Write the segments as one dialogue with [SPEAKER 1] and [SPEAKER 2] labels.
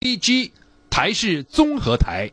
[SPEAKER 1] dg 台式综合台。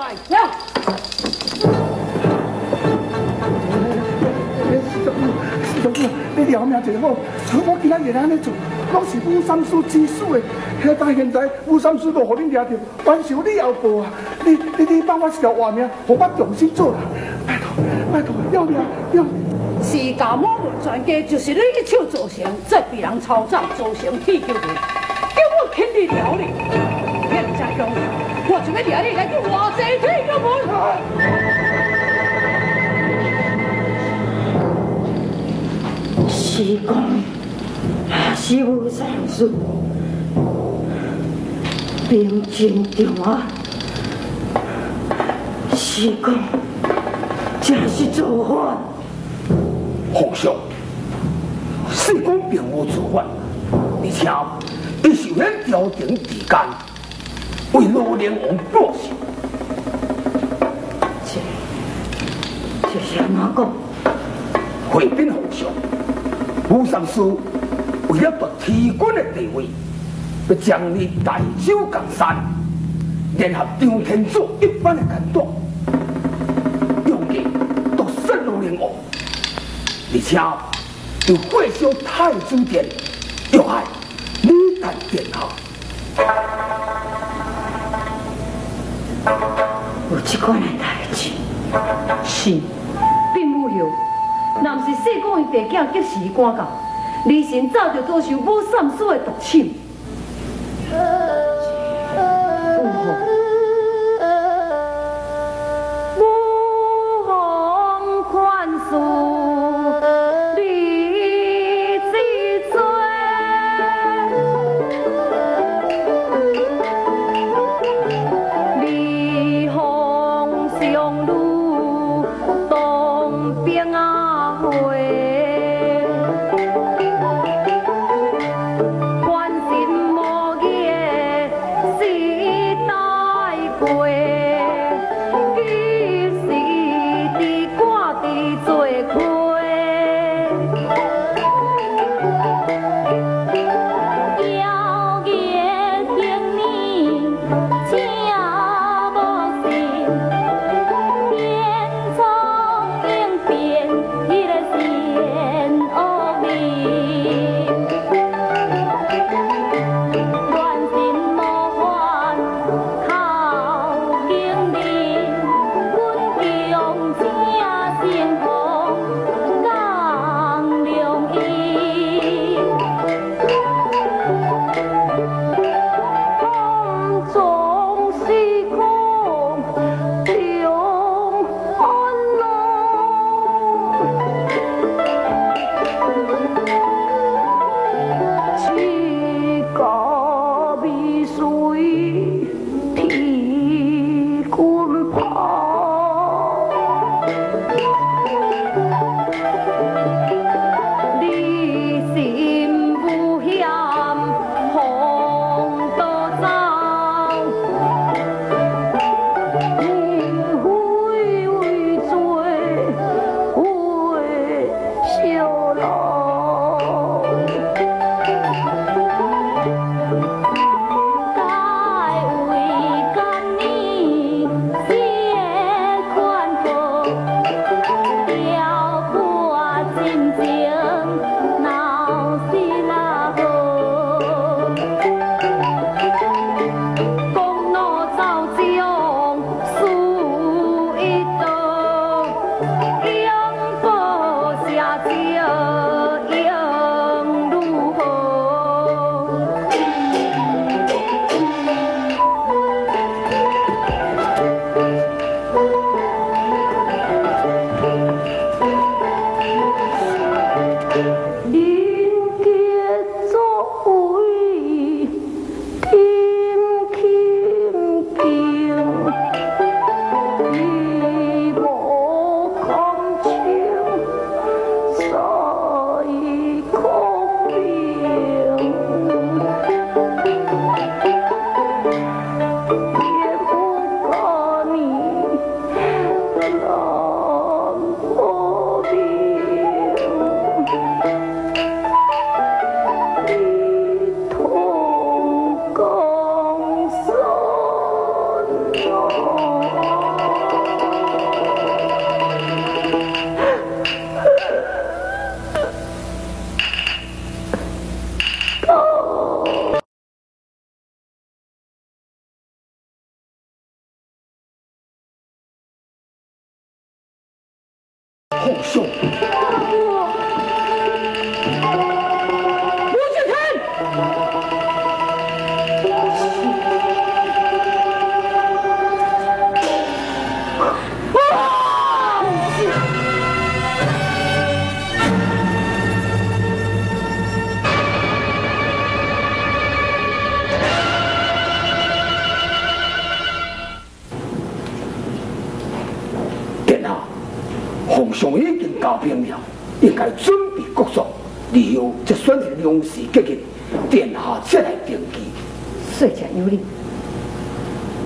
[SPEAKER 2] 了。来来
[SPEAKER 3] 来，四叔，四，你条命最好，我我今天也懒得做。当是乌
[SPEAKER 4] 三叔知书的，现在乌三叔都河边钓钓，反正你有报啊，你你你帮我一条活命，我把重新做啦。拜托，拜托，要命，要命。
[SPEAKER 2] 是贾某全家就是你一手造成，再被人操纵，造成气球的叫我肯定了你。我就要抓你来去活济气球
[SPEAKER 5] 门。是讲，是无三叔。兵进长安，是讲这是造反。
[SPEAKER 4] 皇上，是讲并无造反，而且伊是免朝廷之间为罗连王报仇。
[SPEAKER 5] 这这是安怎讲？
[SPEAKER 4] 回禀皇上，武三叔为了夺天官的地位。要将你大周江山，联合张天祖一般的干断，用计夺杀罗连王，而且又火烧太子殿，要害李旦殿下。
[SPEAKER 5] 即款的代志，
[SPEAKER 2] 是，并没有。若不是细公伊弟囝及时赶到，李神早就遭受武三叔的毒手。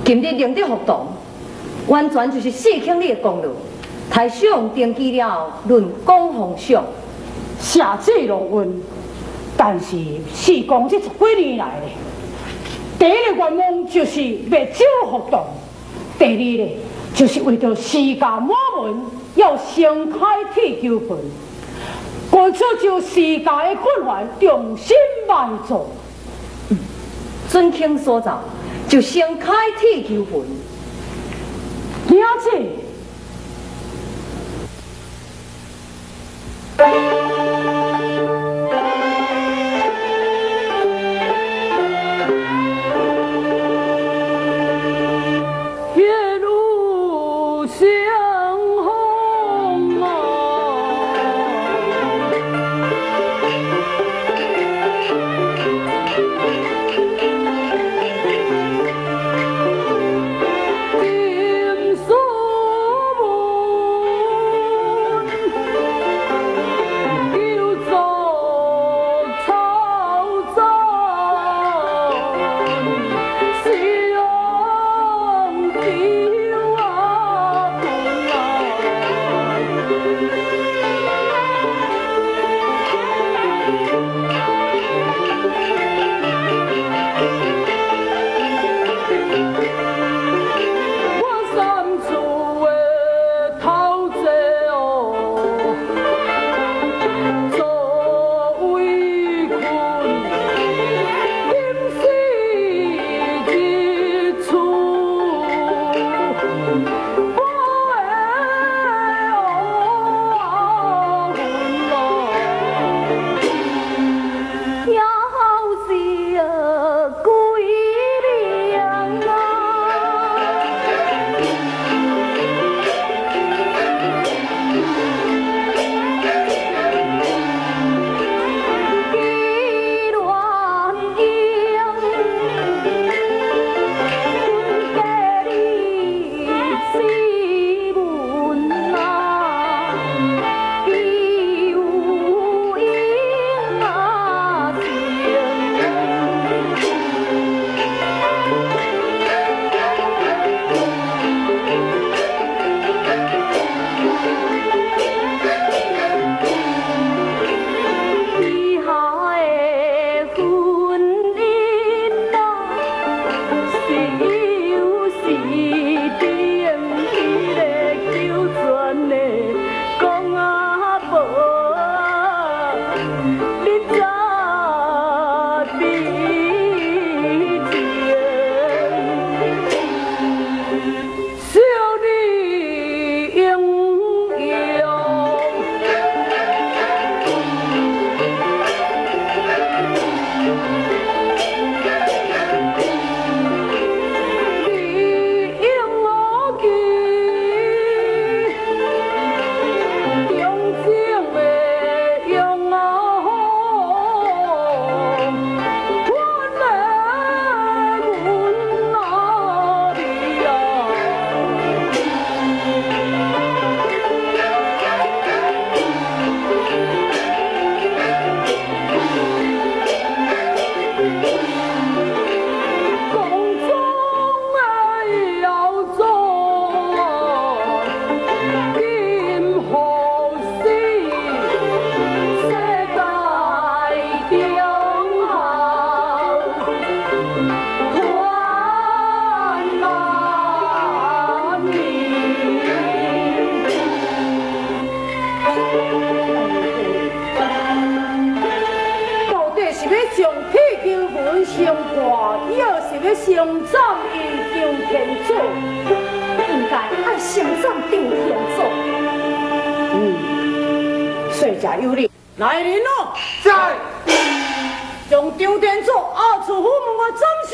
[SPEAKER 1] 今日领的活动，完全就是四卿里的功劳。台上登基了，论功奉上，
[SPEAKER 2] 下旨落运。但是四公这十几年来咧，第一个愿望就是灭酒活动，第二咧就是为着世家满门。要先开铁球盆，过去就世界的困难重新埋葬。
[SPEAKER 1] 尊卿所长，就先开铁球盆。
[SPEAKER 2] 了解。来人咯！
[SPEAKER 6] 在，
[SPEAKER 2] 将张天祖押出虎门外斩首。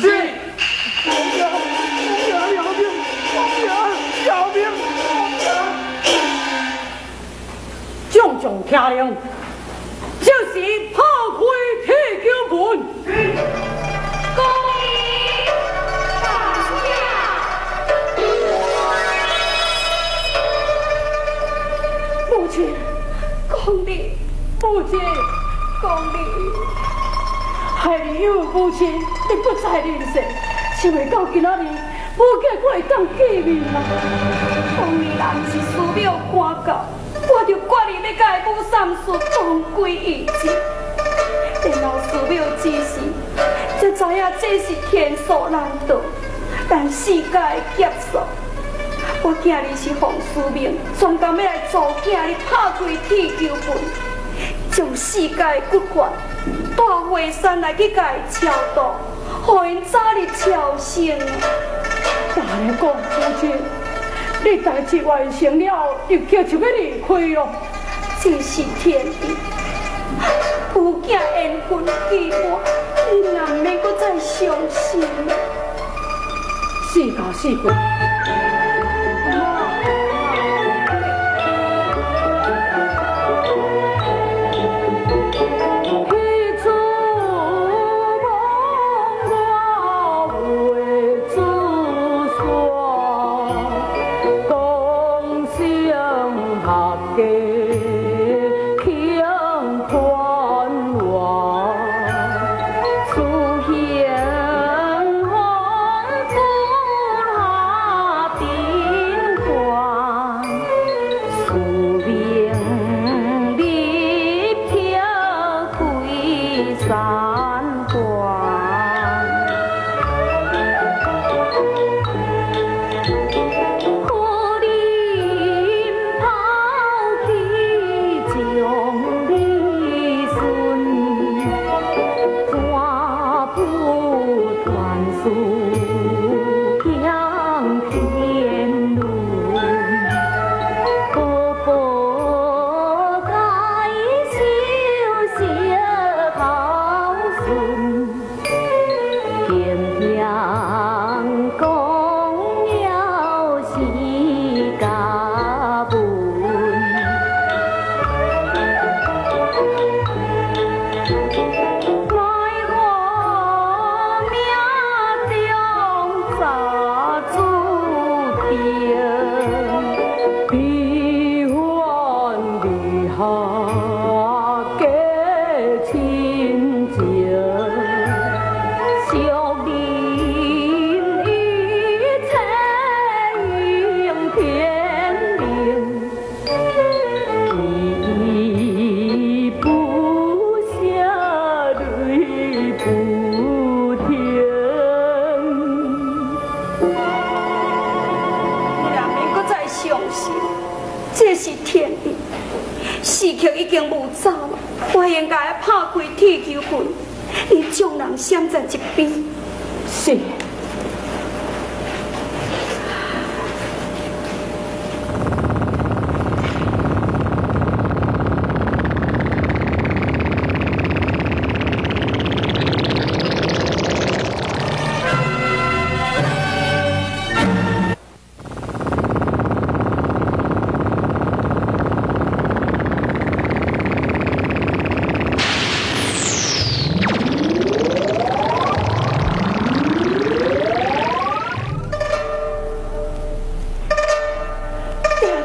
[SPEAKER 6] 是。命！命！公爷，
[SPEAKER 2] 将将听令。就是母亲，你不再认识，想会到今仔日，无计我会当见面吗？
[SPEAKER 1] 公爷若不是寺庙赶到。我就决意要甲伊母三叔同归于尽，然后寺庙之事，才知影这是天数难渡，但世界的劫数。我今日是奉师命，专工要来助囝你拍开铁球门，将世界的骨血带回山来去甲伊超度，互因早日超生。
[SPEAKER 2] 大人讲母亲。你代志完成了，又叫就要离开哦，
[SPEAKER 1] 这是天意。有囝缘分寂寞，你难免搁再伤心。
[SPEAKER 2] 为铁球魂，你将人心在一边，是。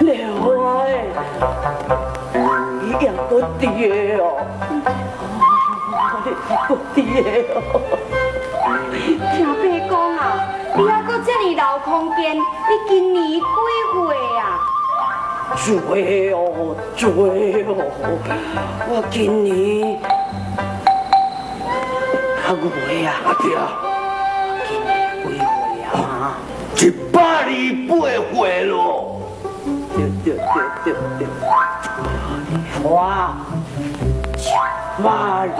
[SPEAKER 2] 诶，一样个甜哦。
[SPEAKER 5] 听爸讲啊，你还搁这么老空间，你今年几岁啊？
[SPEAKER 7] 最哦最哦，我今年啊月啊，
[SPEAKER 4] 阿爹，
[SPEAKER 7] 今年几岁啊？
[SPEAKER 4] 一百二八岁咯。
[SPEAKER 7] 我一百二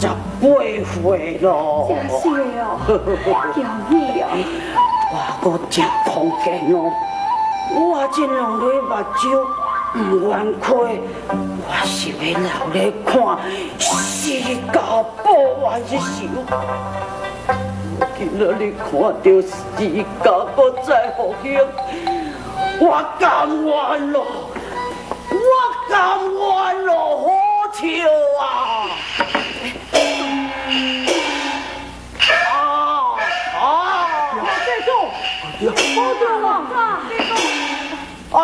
[SPEAKER 7] 十八岁咯。
[SPEAKER 5] 真是哦，叫你哦，
[SPEAKER 7] 我搁真空间哦，我这两日目睭不愿开，我是要留咧看世界保完一时。今仔日看到世界搁再复兴，我甘愿咯，我甘愿咯，何求啊！啊啊！别动！别动！啊！